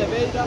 Oliveira.